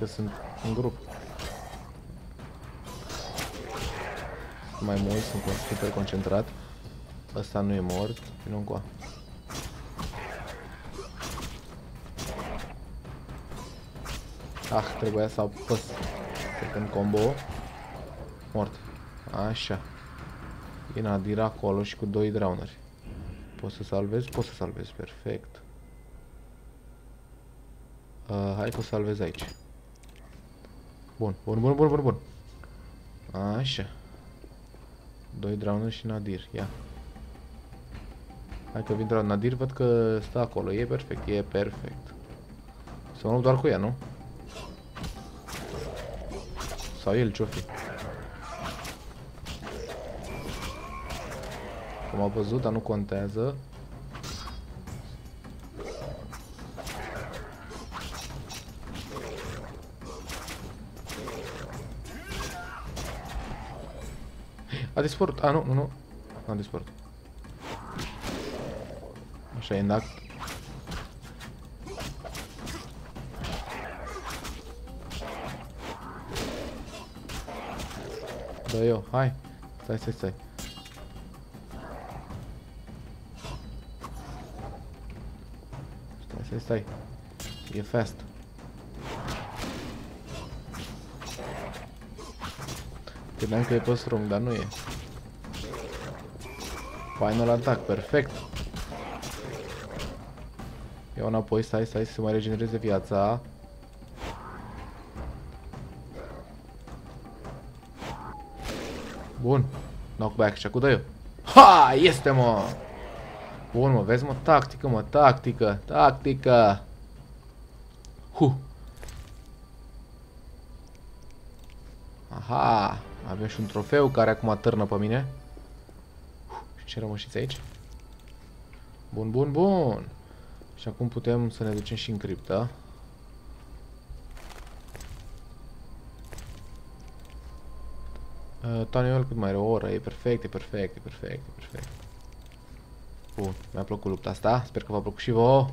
că sunt în grup. Mai mult, sunt super concentrat. Ăsta nu e mort, nu încoa. Ah, trebuia să apăs. Second combo. Mort. Așa. E Nadir acolo și cu doi drowneri. Poți să salvezi? Poți să salvezi, perfect. Uh, hai că o salvez aici. Bun, bun, bun, bun, bun, bun. Așa. Doi drowneri și Nadir, ia. Hai că vin de la Nadir, văd că stă acolo, e perfect, e perfect. Să nu doar cu ea, nu? Sau el ce-o fi? Cum a văzut, dar nu contează. A dispărut. A, nu, nu, nu. A dispărut. Așa e în act. Da eu, hai. Stai, stai, stai. Stai, stai, stai. E fast. Credeam că e pe strong, dar nu e. Final attack, perfect. Iau înapoi, stai, stai, să mai regenereze viața. Bun. Knockback și acum dă eu. Ha! Este, mă! Bun, mă, vezi, mă, tactică, mă, tactică, tactică. Hu. Aha, avem și un trofeu care acum târnă pe mine. Și ce rămășiți aici? Bun, bun, bun. Și acum putem să ne ducem și în criptă. Uh, Tony cât mai are o oră, e perfect, e perfect, e perfect, e perfect. Bun, mi-a plăcut lupta asta, sper că v-a plăcut și vouă.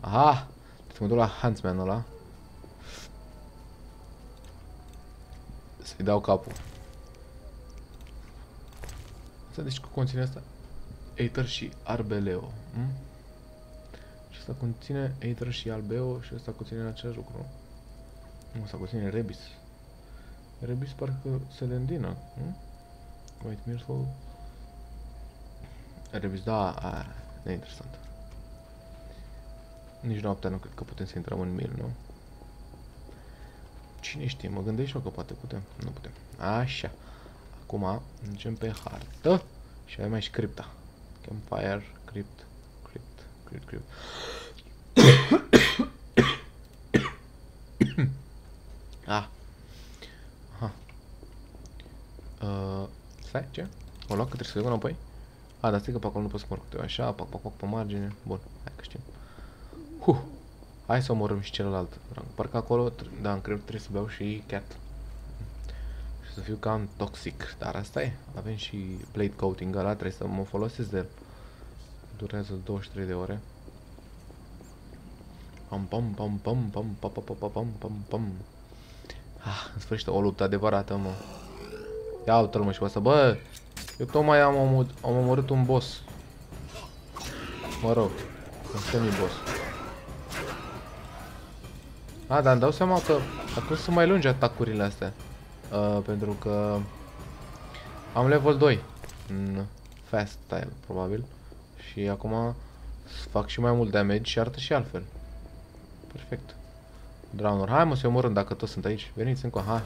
Aha, trebuie să mă duc la Huntsman-ul ăla. Să-i dau capul. Asta deci cu conține asta? Aether și Arbeleo. Hm? Și asta conține Aether și Albeo și asta conține același lucru. Nu, asta conține Rebis. Rebis parcă se lendină. Hm? Wait, Mirthful. Rebis, da, a, neinteresant. Nici noaptea nu cred că putem să intrăm în mil, nu? Cine știe, mă gândesc și eu că poate putem. Nu putem. Așa. Acum mergem pe hartă și avem mai și cripta. Campfire, crypt, crypt, crypt, crypt. ah. Aha. Uh, stai, ce? O luat că trebuie să le înapoi? A, dar stai că pe acolo nu pot să mă rog. Așa, pac, pac, pac, pe margine. Bun, hai că știm. Huh. Hai să omorâm și celălalt. Parcă acolo, da, în cred trebuie să beau și cat. Și să fiu cam toxic. Dar asta e. Avem și blade coating ăla, trebuie să mă folosesc de el. Durează 23 de ore. Pam pam pam pam pam pam pam pam pam pam pam Ah, în sfârșit o luptă adevărată, mă. Ia uite-l mă și asta, bă! Eu tocmai am, omor am omorât un boss. Mă rog, un semi-boss. A, dar îmi dau seama că acum sunt mai lungi atacurile astea. Uh, pentru că am level 2 în fast style, probabil. Și acum fac și mai mult damage și arată și altfel. Perfect. Drowner. Hai mă să omorâm dacă toți sunt aici. Veniți încă, hai.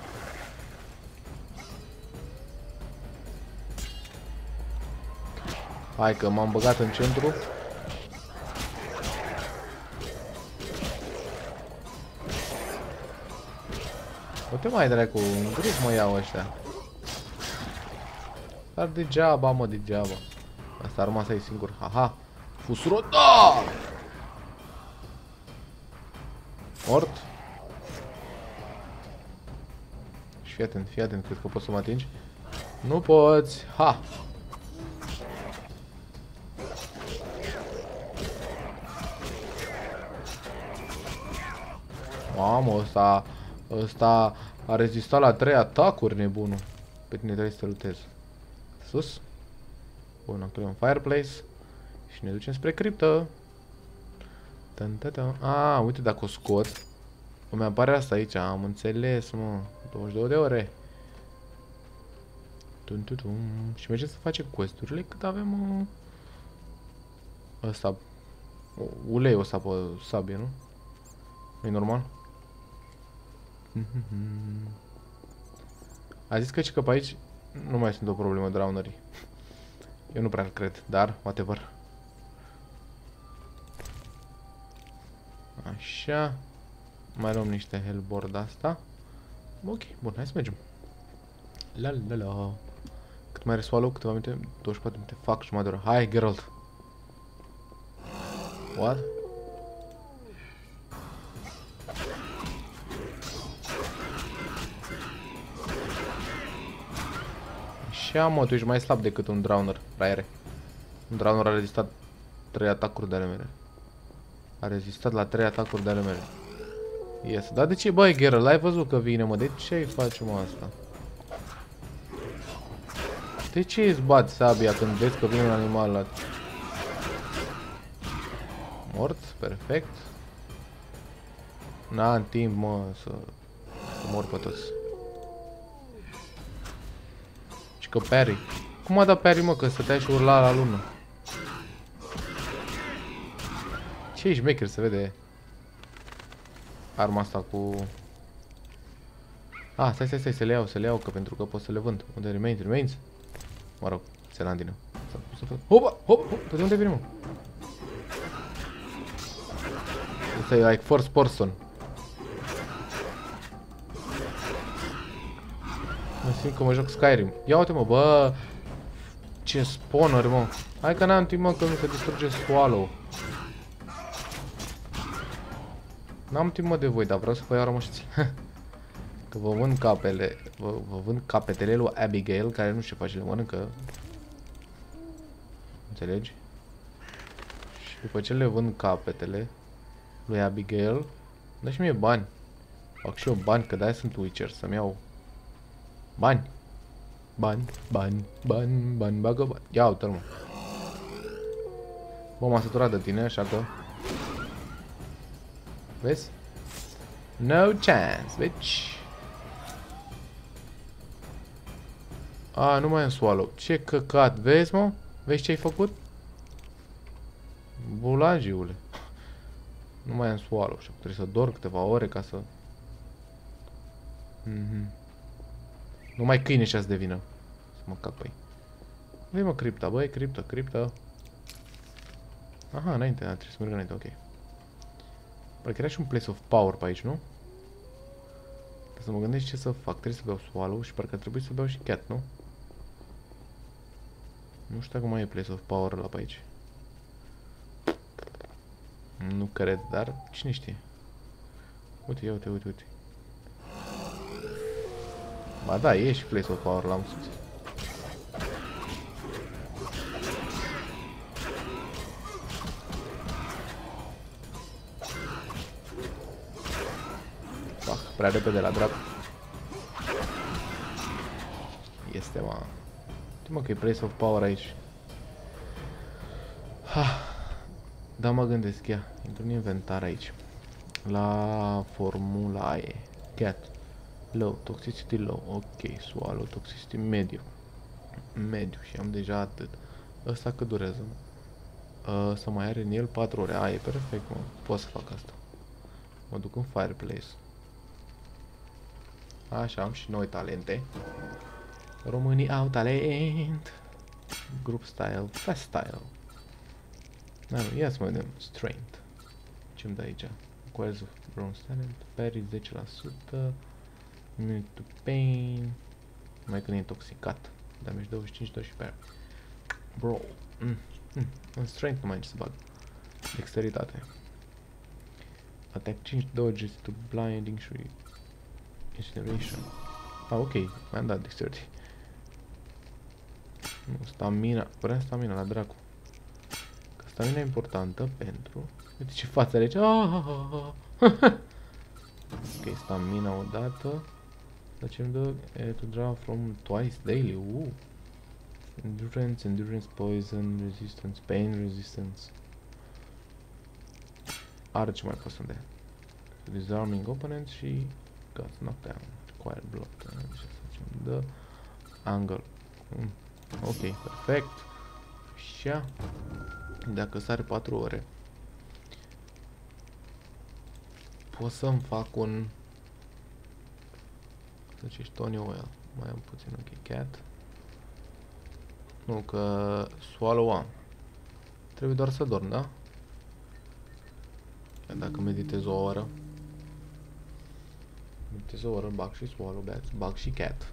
Hai că m-am băgat în centru. Uite mai dracu, un grup mă iau ăștia. Dar degeaba, mă, degeaba. Asta a rămas aici singur. Haha. Fusuro, da! Mort. Și fii atent, fii atent, cred că poți să mă atingi. Nu poți. Ha! Mamă, ăsta Ăsta a rezistat la trei atacuri, nebunul. Pe tine trebuie să te lutez. Sus. Bun, activăm fireplace. Și ne ducem spre criptă. A, uite dacă o scot. Îmi apare asta aici, am înțeles, mă. 22 de ore. Tum, tum, tum. Și mergem să facem questurile cât avem uh, ăsta ulei ăsta pe sabie, nu? e normal? A zis că și că pe aici nu mai sunt o problemă drownerii. Eu nu prea cred, dar whatever. Așa. Mai luăm niște hellboard asta. Ok, bun, hai să mergem. La la la. Cât mai resoală, câteva minute? 24 minute. Fac și mai de oră. Hai, Geralt. What? Așa, mă, tu ești mai slab decât un Drowner, fraiere. Un Drowner a rezistat 3 atacuri de ale mele. A rezistat la 3 atacuri de ale mele. Yes. Dar de ce, băi, Geralt, ai văzut că vine, mă? De ce îi facem asta? De ce îți bați sabia când vezi că vine un animal la... Mort, perfect. N-am timp, mă, să, să mor pe toți. Și că Perry. Cum a dat Perry, mă, că stătea și urla la lună? Ce ești maker, se vede arma asta cu... Ah, stai, stai, stai, să le iau, să le iau, că pentru că pot să le vând. Unde remains, remains? Mă rog, se landină. Hopa, hop, hop, de unde vine, mă? Asta e like first person. Mă simt că mă joc Skyrim. Ia uite mă, bă. Ce spawner, mă. Hai că n-am timp, mă, că nu se distruge swallow. N-am timp, mă, de voi, dar vreau să vă iau rămășiți. că vă vând capele, vă, vă vând capetele lui Abigail, care nu știu ce face, le mănâncă. Înțelegi? Și după ce le vând capetele, lui Abigail. Dă și mie bani. Fac și eu bani, că de-aia sunt Witcher, să-mi iau bani. Bani, bani, bani, bani, bagă bani. Ia uite mă. Bă, m-a săturat de tine, așa că... Vezi? No chance, bitch. A, nu mai am swallow. Ce căcat, vezi, mă? Vezi ce ai făcut? Bulagiule. Nu mai am swallow și trebuie să dorm câteva ore ca să... Mm -hmm. Nu mai câine și de vină. Să mă cac pe Vei mă cripta, băi, criptă, criptă. Aha, înainte, da, trebuie să merg înainte, ok. Parcă era și un place of power pe aici, nu? Să mă gândesc ce să fac. Trebuie să beau swallow și parcă trebuie să beau și cat, nu? Nu știu dacă mai e place of power la pe aici. Nu cred, dar cine știe. Uite, ia uite, uite, uite. Ba da, e și Place of Power, l-am sus. Fac prea repede la dracu. Este, mă. Uite mă că e Place of Power aici. Ha. Da, mă gândesc, ia. Intru în inventar aici. La formula E. Cat. Low. Toxicity low. Ok. Swallow. Toxicity mediu. Mediu. Și am deja atât. Ăsta cât durează? Ăsta mai are în el 4 ore. A, e perfect, mă. Pot să fac asta. Mă duc în fireplace. Așa, am și noi talente. Românii au talent. Group style, fast style. Da, nu, ia să mai vedem. Strength. Ce-mi dă aici? Coils of Bronze Talent. Parry 10%. Immune to Pain. Mai când e intoxicat. Damage 25, 2 și parry. Bro. Mm. Mm. În Strength nu mai ce să bag. Dexteritate. Attack 5, dodges to blinding și incineration. Ah, ok. Mi-am dat dexterity. Nu, stamina. Vreau stamina la dracu. Stamina importantă pentru... Uite ce față are aici. Ah, ah, ah, Ok, stamina odată. Facem de uh, to draw from twice daily. Uh. Endurance, endurance, poison, resistance, pain, resistance. Are ce mai poți să dea. Disarming opponents și got knockdown. Required block. Ce să facem? The angle. Mm. Ok, perfect. Și dacă sare 4 ore pot să-mi fac un deci ești Tony Oil mai am puțin ok cat nu că swallow am trebuie doar să dorm, da? Dacă meditez o oră meditez o oră, bag și swallow, bag, bag și cat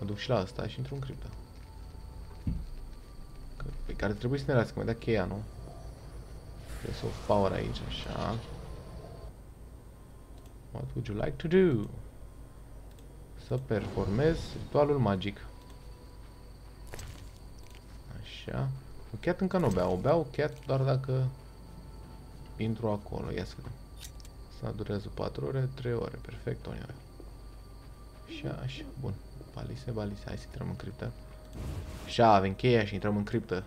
mă duc și la asta și într-un criptă pe care trebuie să ne lasă, că mai da cheia, nu? Trebuie să o power aici, așa. What would you like to do? Să performez ritualul magic. Așa. Cat încă nu beau. O beau cat doar dacă intru acolo. Ia să vedem. Să durează 4 ore, 3 ore. Perfect, Tony. Așa, așa. Bun. Balise, balise. Hai să intrăm în criptă. Așa, avem cheia și intrăm în criptă.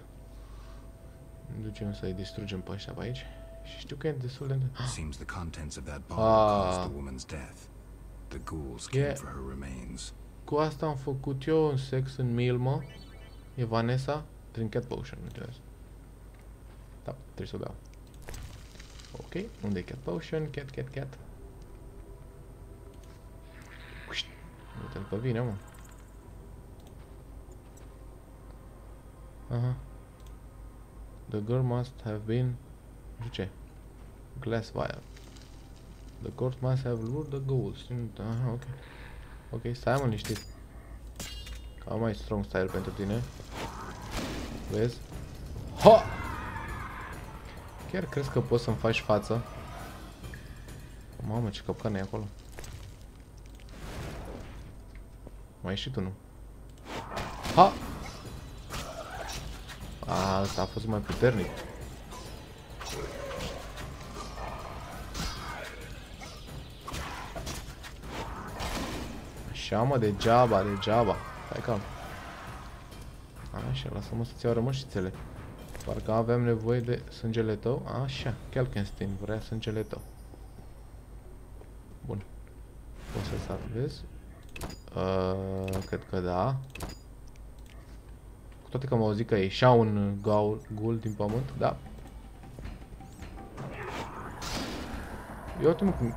Ducem să-i distrugem pe ăștia pe aici. Și știu că e destul de... Seems the contents of that bottle caused the woman's death. The ghouls came Yeah. for her remains. Cu asta am făcut eu un sex în Milma. E Vanessa. Drink cat potion, trebuie. Da, trebuie să o beau. Ok, unde e cat potion? Cat, cat, cat. Uite-l pe vine, mă. Aha. The girl must have been... Nu știu ce. Glass vial. The court must have lured the ghouls. Aha, ok. Ok, stai mă liniștit. Am mai strong style pentru tine. Vezi? Ha! Chiar crezi că poți să-mi faci față? Mamă, ce capcan e acolo. Mai ieși tu, nu? Ha! A, asta a fost mai puternic. Așa mă, degeaba, degeaba. Stai calm. Așa, lasă-mă să-ți iau rămășițele. Parcă avem nevoie de sângele tău. Așa, Kelkenstein vrea sângele tău. Bun. Poți să salvezi? Uh, cred că da. Cu toate că am auzit că ieșea un gaul, gul din pământ, da. Eu uite-mă cum